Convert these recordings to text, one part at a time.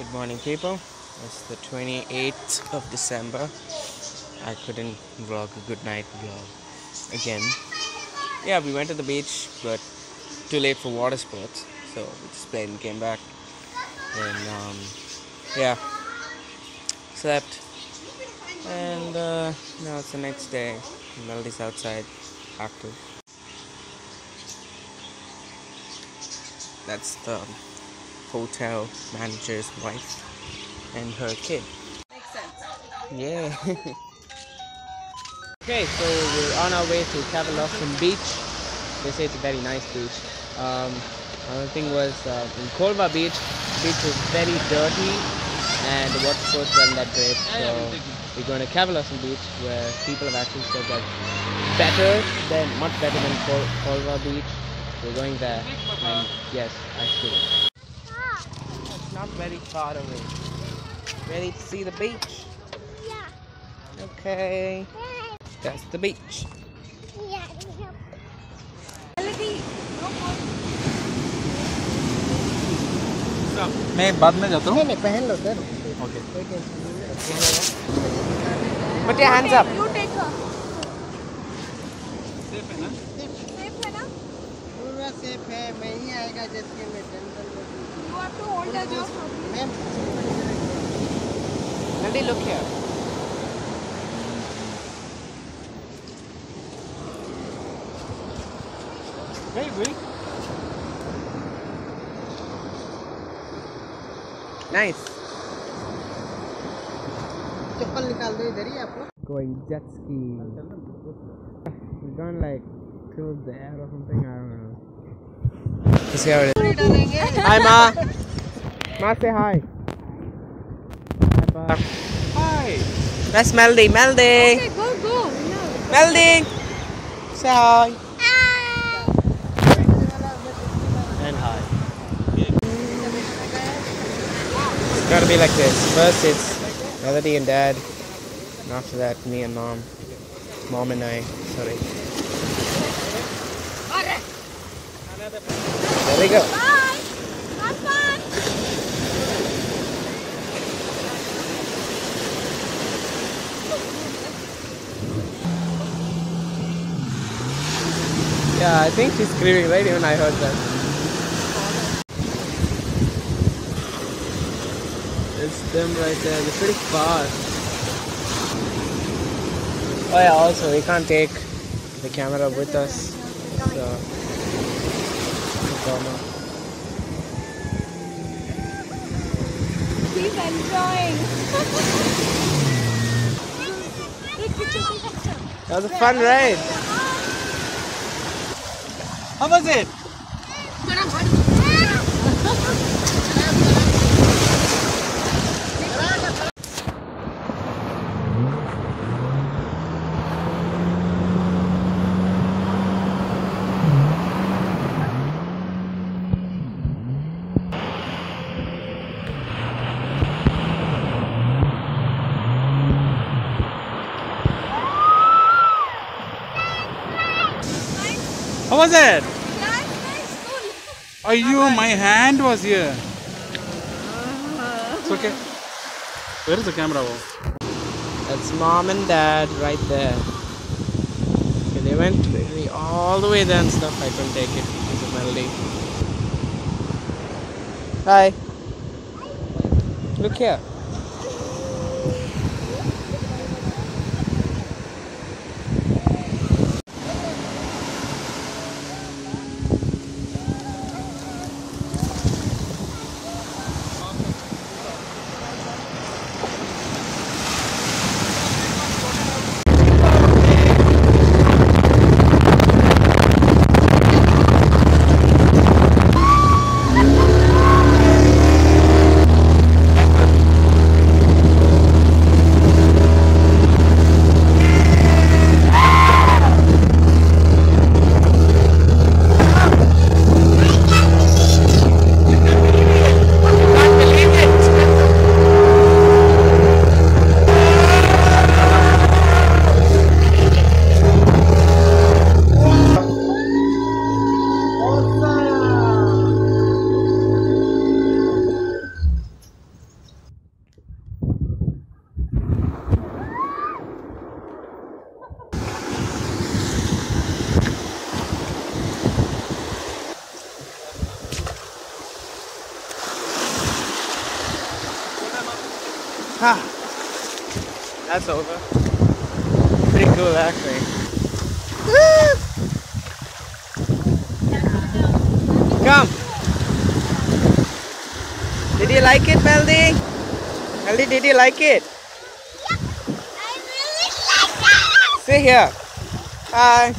Good morning, people. It's the 28th of December. I couldn't vlog a good night vlog again. Yeah, we went to the beach, but too late for water sports, so we just played and came back. And um, yeah, slept. And uh, now it's the next day. Melody's outside, active. That's the hotel manager's wife and her kid. Makes sense. Yeah. okay, so we're on our way to Cavelossim Beach. They say it's a very nice beach. Um, another thing was uh, in Colva Beach, the beach was very dirty and the water sports weren't that great. So we're going to Cavelossim Beach where people have actually said that better than, much better than Kol- Colva Beach. We're going there and yes, I should. It's not very far away. Ready to see the beach? Yeah. Okay. That's the beach. Yeah. मैं बाद में जाता हूँ नहीं पहन लो sir okay Put your hands up. You take her. Safe है ना Safe है ना? पूरा सेफ है मैं ही आएगा जिसके में tension You have to hold Nandi, look here. Hey, wait. Nice. चप्पल निकाल दो इधर ही आपको Going jet ski. We're going like through the air or something. I don't know. Let's see how it is. Hi, Ma. Ma, say hi. Hi, Pa. Hi. That's Melody. Melody. Okay, go, go. No. Melody. Say hi. And hi. It's gotta be like this. First it's Melody and Dad. And after that, me and Mom. Mom and I. Sorry. There we go. Bye. Yeah, I think she's screaming, right? Even I heard that. It's them right there. They're pretty far. Oh yeah, also we can't take the camera with us. So a enjoying. Take picture, take picture. That was a fun ride. How was it? Was it? Oh, you, my hand was here. Uh-huh. It's okay. Where is the camera? That's mom and dad right there. Okay, they went really all the way there and stuff. I couldn't take it because of melody. Hi. Look here. That's over. Pretty cool, actually. Come. Did you like it, Meldy? Meldy, did you like it? Yep. I really like that. Sit here. Hi.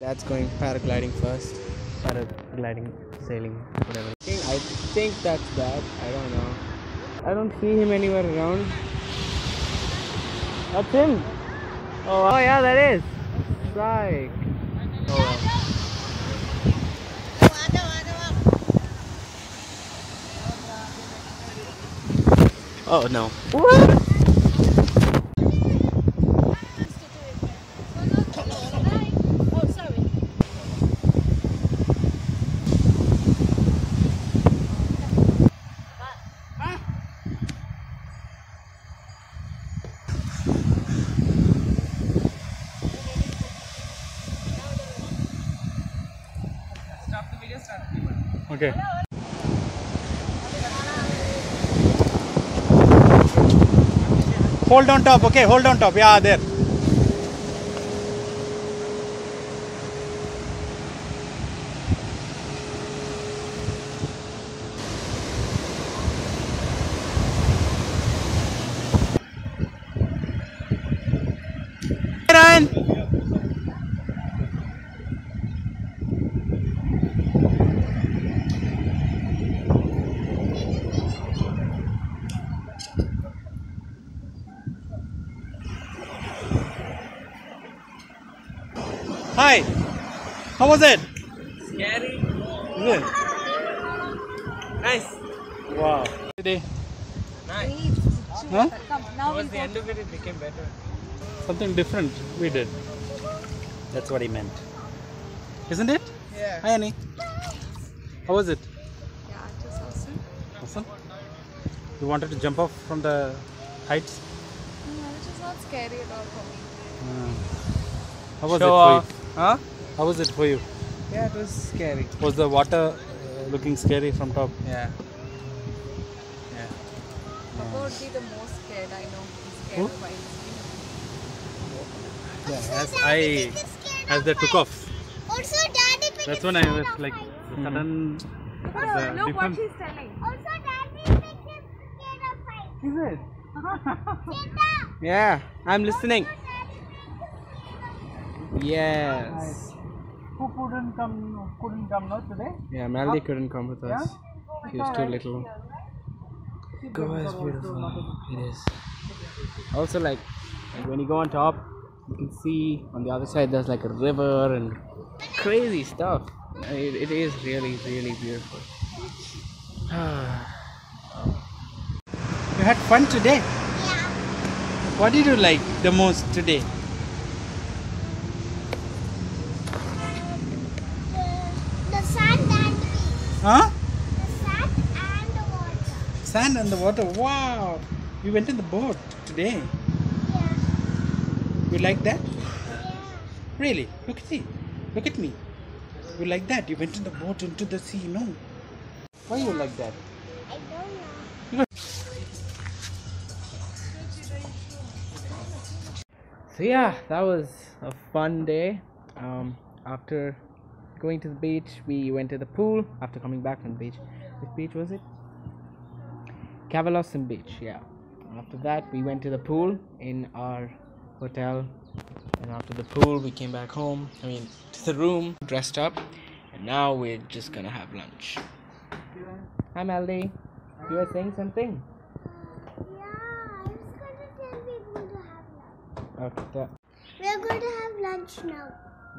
That's going paragliding first. Paragliding, sailing, whatever. I think, I think that's that. I don't know. I don't see him anywhere around. That's him. Oh, oh yeah, that is. Right. Oh. Oh no. What? Okay. Hold on top, okay? Hold on top. Yeah, there. Hi. How was it? Scary. Good. Nice. Wow. Today, Nice. huh? Come, now Towards the end of it, it became better. Something different we did. That's what he meant. Isn't it? Yeah. Hi, Annie. How was it? Yeah, it was awesome. Awesome. You wanted to jump off from the heights? No, it was not scary at all for me. Uh, how was Show it off. for Huh? How was it for you? Yeah, it was scary. Was the water uh, looking scary from top? Yeah. Yeah. Papa would be the most scared, I know. He's scared Who? of heights. Yeah, as I as they took off. Also, daddy That's when I was like sudden. the look what she's telling. Also, daddy makes him scared of heights. Is it? Yeah, I'm listening. Yes. Who couldn't come? Couldn't come now today? Yeah, Melody couldn't come with us. She was too little. Goa is beautiful. It is. Also, like, like when you go on top, you can see on the other side there's like a river and crazy stuff. It, it is really, really beautiful. You had fun today. Yeah. What did you like the most today? The, the sand and the Huh? The sand and the water. Sand and the water. Wow. You went in the boat today. Yeah. You like that? Yeah. Really? Look at me. Look at me. You like that? You went in the boat into the sea, no? Why you like that? I don't know. So yeah, that was a fun day. Um, after going to the beach, we went to the pool. After coming back from the beach, which beach was it? Cavelossim Beach. Yeah. After that, we went to the pool in our hotel, and after the pool, we came back home. I mean, to the room, dressed up, and now we're just gonna have lunch. Hi, Melody. You were saying something? Yeah, I was to tell we're going to have lunch. Okay. We're going to have lunch now.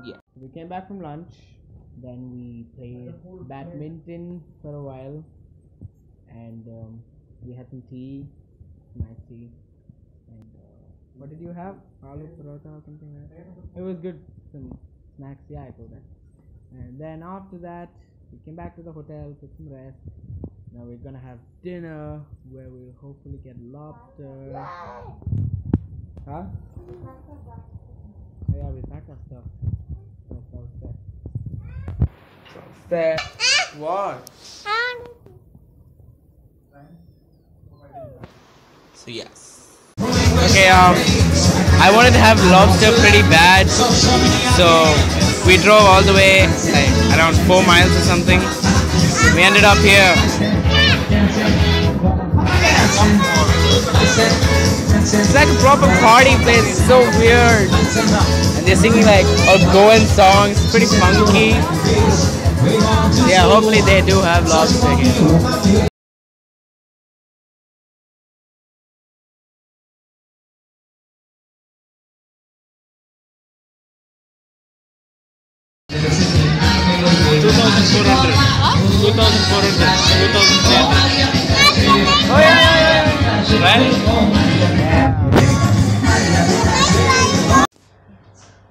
Yeah. We came back from lunch. Then we played badminton for a while. And um, we had some tea, nice tea. And uh, what did you have? Aloo parota or something like that? It was good. Some snacks. Yeah, I told that. And then after that, we came back to the hotel, took some rest. Now we're gonna have dinner where we'll hopefully get lobster. Huh? Yeah, we packed our stuff. That's all set. So set. What? And So yes. Okay, um, I wanted to have lobster pretty bad, so we drove all the way, like around four miles or something. We ended up here. It's like a proper party place. It's so weird, and they're singing like Algoan songs, pretty funky. Yeah, hopefully they do have lobster. Right?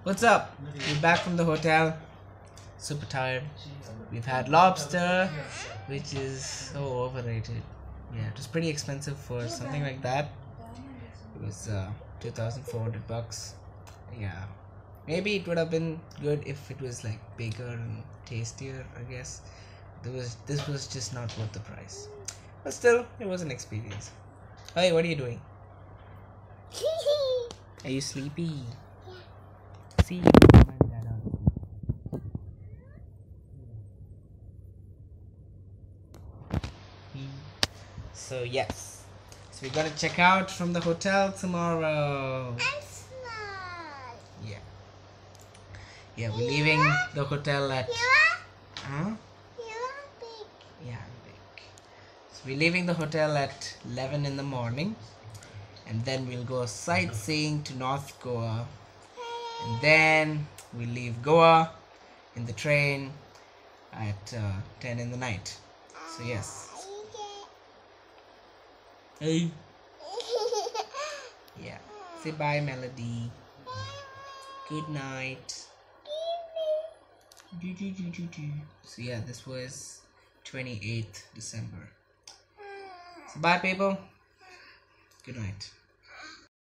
What's up? We're back from the hotel. Super tired. We've had lobster, which is so overrated. Yeah, it was pretty expensive for something like that. It was uh, 2,400 bucks. Yeah, maybe it would have been good if it was like bigger and tastier. I guess. There was this was just not worth the price. But still, it was an experience. Hey, what are you doing? Are you sleepy? See, Mom and Dad are asleep. So yes, so we're gonna check out from the hotel tomorrow. I'm small. Yeah, yeah, we're leaving the hotel at. You are, Huh? you are big. Yeah, I'm big. So we're leaving the hotel at 11 in the morning, and then we'll go sightseeing to North Goa, and then we'll leave Goa in the train at uh, 10 in the night. So yes. Hey. Yeah. Say bye, Melody. Good night. Do, do, do, do, do. So yeah, this was 28th December. Mm. So bye, people. Good night.